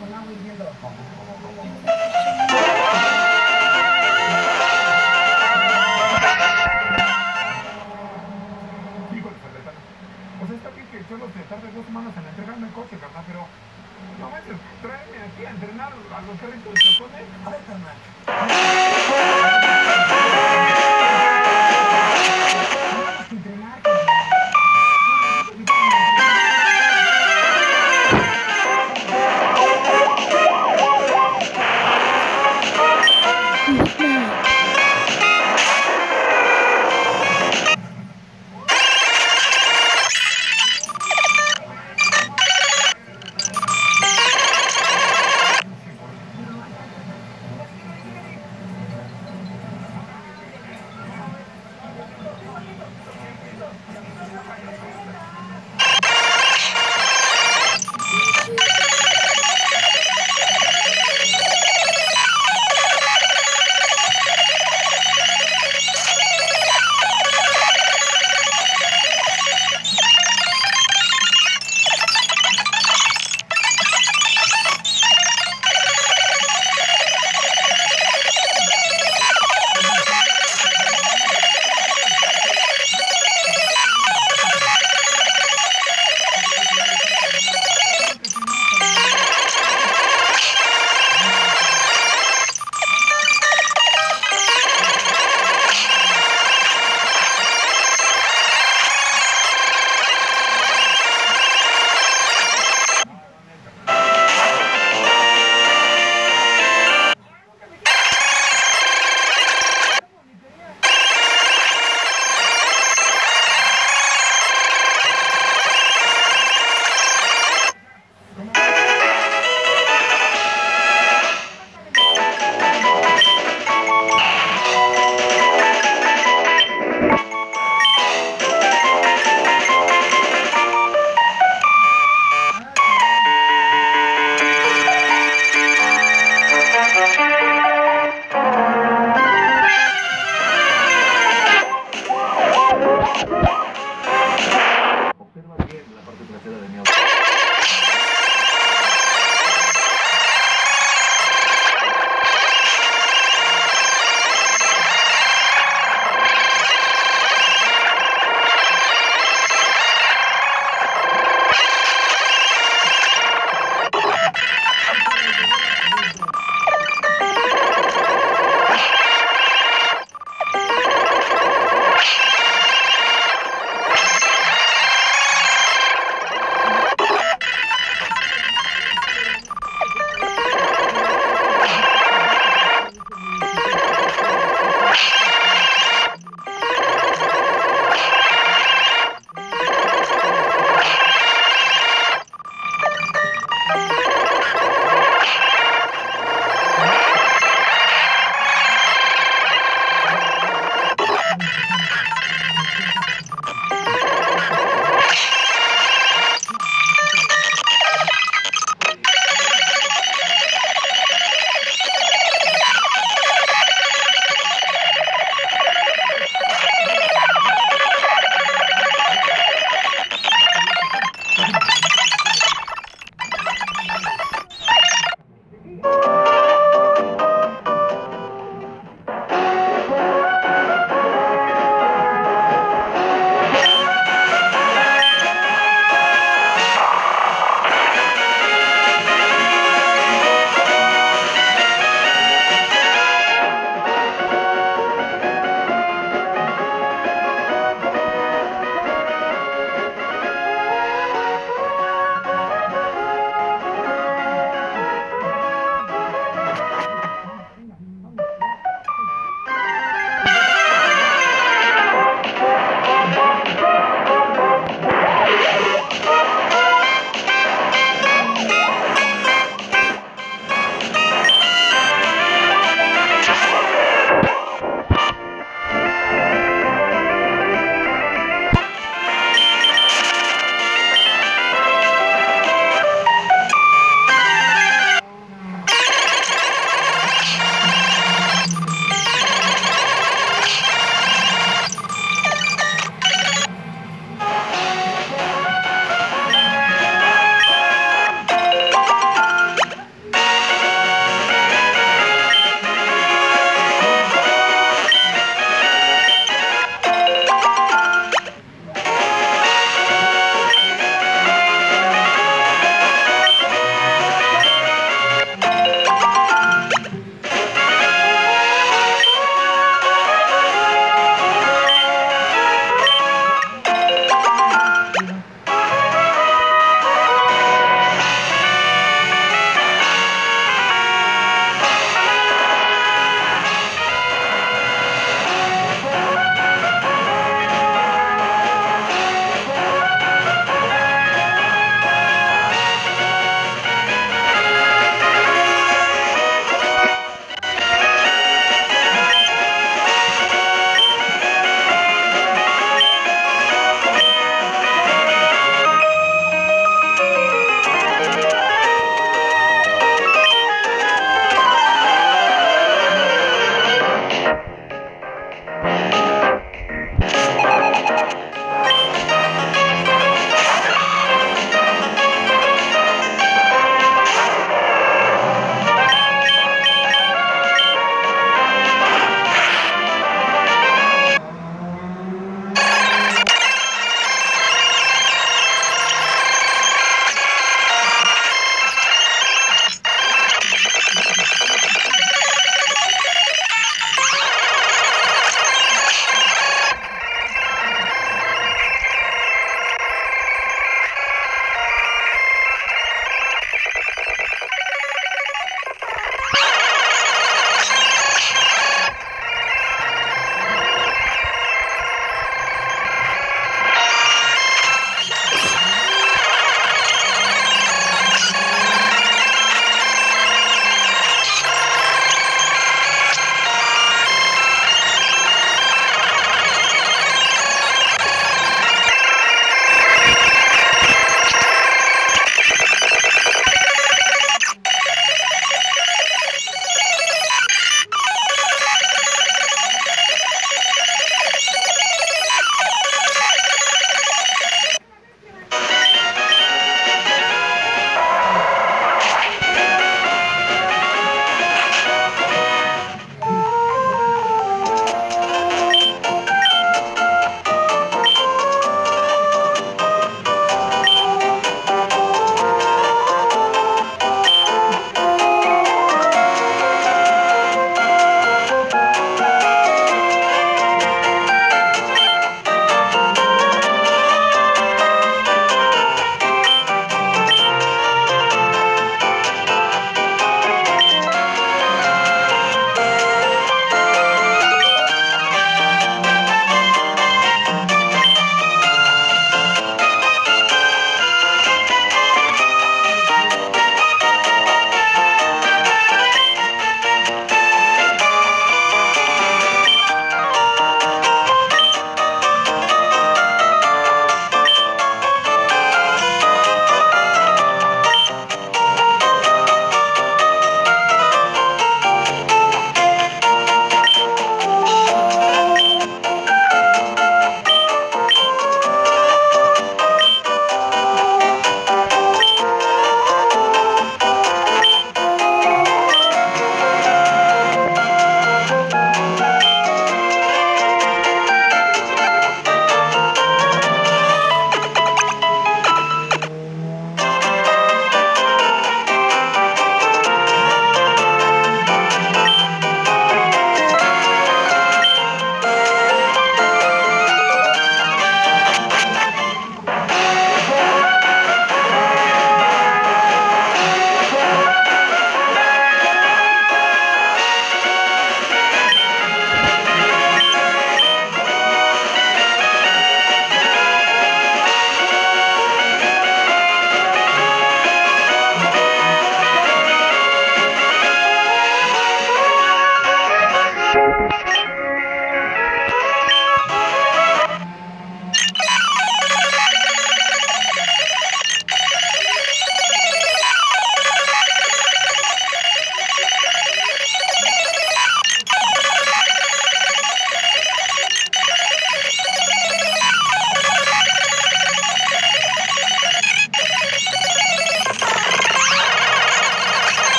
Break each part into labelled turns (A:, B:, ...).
A: 我那我一天走好。la parte trasera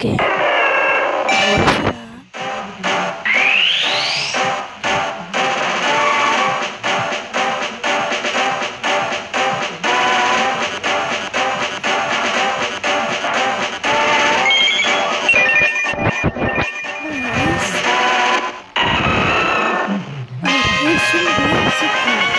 B: quê? Mas...
A: Mas isso não é isso, cara.